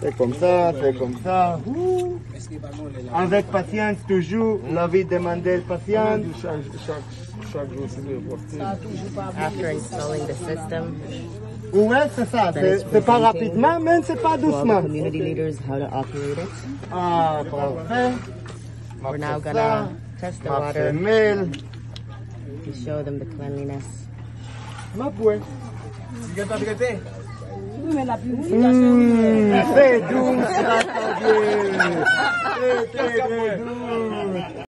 C'est comme ça, c'est comme ça. Avec patience toujours, la vie demande patience. After installing the system, Ouais, c'est ça. C'est c'est pas rapidement, mais c'est pas doucement. community leaders how to operate it. Ah, parfait. We're now gonna test the water to show them the cleanliness. Ma Sigan pa brete? Se douz, sa kage. Se te douz.